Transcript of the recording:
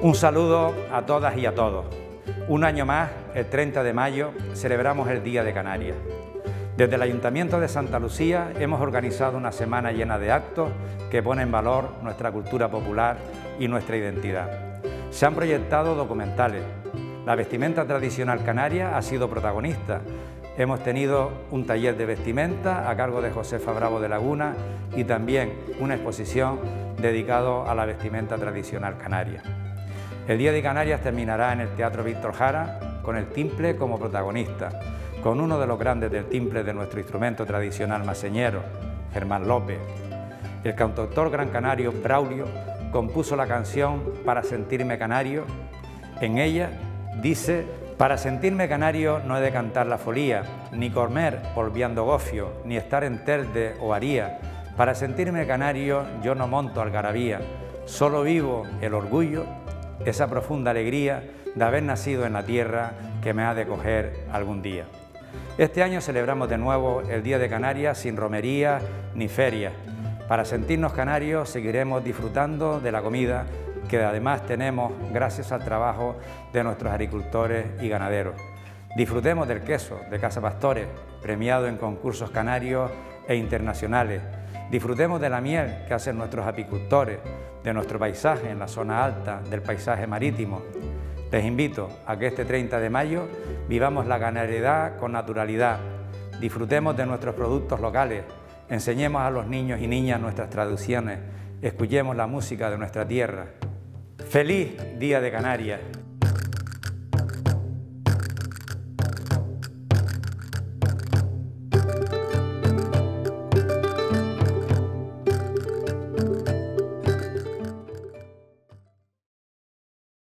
Un saludo a todas y a todos. Un año más, el 30 de mayo, celebramos el Día de Canarias. Desde el Ayuntamiento de Santa Lucía hemos organizado una semana llena de actos que ponen en valor nuestra cultura popular y nuestra identidad. Se han proyectado documentales. La vestimenta tradicional canaria ha sido protagonista. Hemos tenido un taller de vestimenta a cargo de Josefa Bravo de Laguna y también una exposición dedicado a la vestimenta tradicional canaria. El Día de Canarias terminará en el Teatro Víctor Jara con el timple como protagonista, con uno de los grandes del timple de nuestro instrumento tradicional maseñero, Germán López. El cantautor gran canario Braulio compuso la canción Para sentirme canario. En ella dice, para sentirme canario no he de cantar la folía, ni comer polviando gofio, ni estar en terde o haría. Para sentirme canario yo no monto algarabía, solo vivo el orgullo esa profunda alegría de haber nacido en la tierra que me ha de coger algún día. Este año celebramos de nuevo el Día de Canarias sin romería ni feria. Para sentirnos canarios seguiremos disfrutando de la comida que además tenemos gracias al trabajo de nuestros agricultores y ganaderos. Disfrutemos del queso de Casa Pastores, premiado en concursos canarios e internacionales. Disfrutemos de la miel que hacen nuestros apicultores, de nuestro paisaje en la zona alta, del paisaje marítimo. Les invito a que este 30 de mayo vivamos la ganadería con naturalidad, disfrutemos de nuestros productos locales, enseñemos a los niños y niñas nuestras traducciones, escuchemos la música de nuestra tierra. ¡Feliz Día de Canarias!